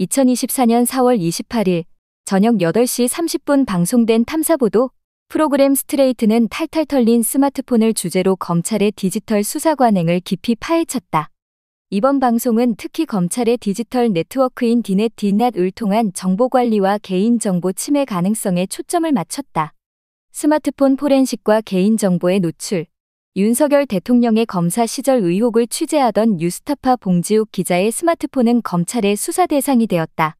2024년 4월 28일 저녁 8시 30분 방송된 탐사보도 프로그램 스트레이트는 탈탈 털린 스마트폰을 주제로 검찰의 디지털 수사 관행을 깊이 파헤쳤다. 이번 방송은 특히 검찰의 디지털 네트워크인 디넷 디낫을 통한 정보관리와 개인정보 침해 가능성에 초점을 맞췄다. 스마트폰 포렌식과 개인정보의 노출, 윤석열 대통령의 검사 시절 의혹을 취재하던 뉴스타파 봉지욱 기자의 스마트폰은 검찰의 수사 대상이 되었다.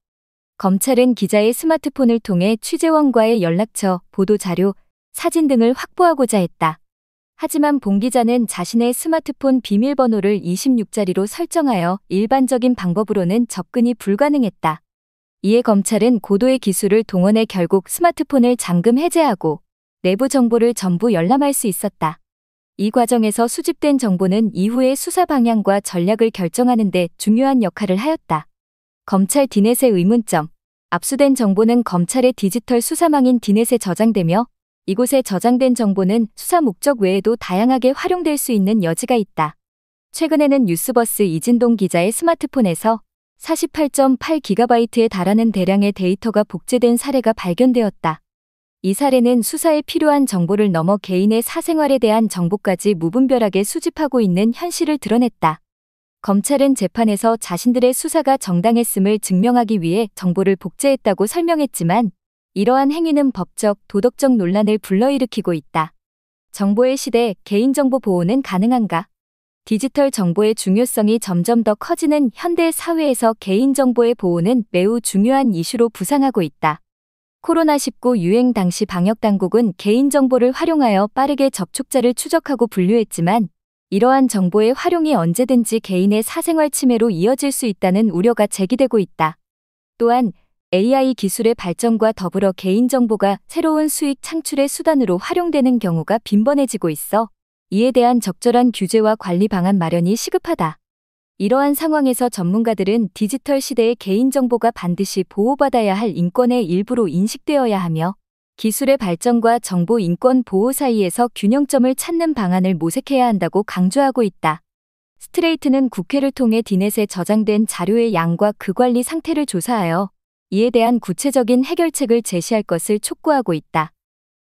검찰은 기자의 스마트폰을 통해 취재원과의 연락처, 보도자료, 사진 등을 확보하고자 했다. 하지만 봉 기자는 자신의 스마트폰 비밀번호를 26자리로 설정하여 일반적인 방법으로는 접근이 불가능했다. 이에 검찰은 고도의 기술을 동원해 결국 스마트폰을 잠금 해제하고 내부 정보를 전부 열람할 수 있었다. 이 과정에서 수집된 정보는 이후의 수사 방향과 전략을 결정하는 데 중요한 역할을 하였다. 검찰 디넷의 의문점. 압수된 정보는 검찰의 디지털 수사망인 디넷에 저장되며 이곳에 저장된 정보는 수사 목적 외에도 다양하게 활용될 수 있는 여지가 있다. 최근에는 뉴스버스 이진동 기자의 스마트폰에서 48.8GB에 달하는 대량의 데이터가 복제된 사례가 발견되었다. 이 사례는 수사에 필요한 정보를 넘어 개인의 사생활에 대한 정보까지 무분별하게 수집하고 있는 현실을 드러냈다. 검찰은 재판에서 자신들의 수사가 정당했음을 증명하기 위해 정보를 복제했다고 설명했지만 이러한 행위는 법적, 도덕적 논란을 불러일으키고 있다. 정보의 시대, 개인정보 보호는 가능한가? 디지털 정보의 중요성이 점점 더 커지는 현대 사회에서 개인정보의 보호는 매우 중요한 이슈로 부상하고 있다. 코로나19 유행 당시 방역당국은 개인정보를 활용하여 빠르게 접촉자를 추적하고 분류했지만 이러한 정보의 활용이 언제든지 개인의 사생활 침해로 이어질 수 있다는 우려가 제기되고 있다. 또한 AI 기술의 발전과 더불어 개인정보가 새로운 수익 창출의 수단으로 활용되는 경우가 빈번해지고 있어 이에 대한 적절한 규제와 관리 방안 마련이 시급하다. 이러한 상황에서 전문가들은 디지털 시대의 개인정보가 반드시 보호받아야 할 인권의 일부로 인식되어야 하며 기술의 발전과 정보 인권 보호 사이에서 균형점을 찾는 방안을 모색해야 한다고 강조하고 있다. 스트레이트는 국회를 통해 디넷에 저장된 자료의 양과 그 관리 상태를 조사하여 이에 대한 구체적인 해결책을 제시할 것을 촉구하고 있다.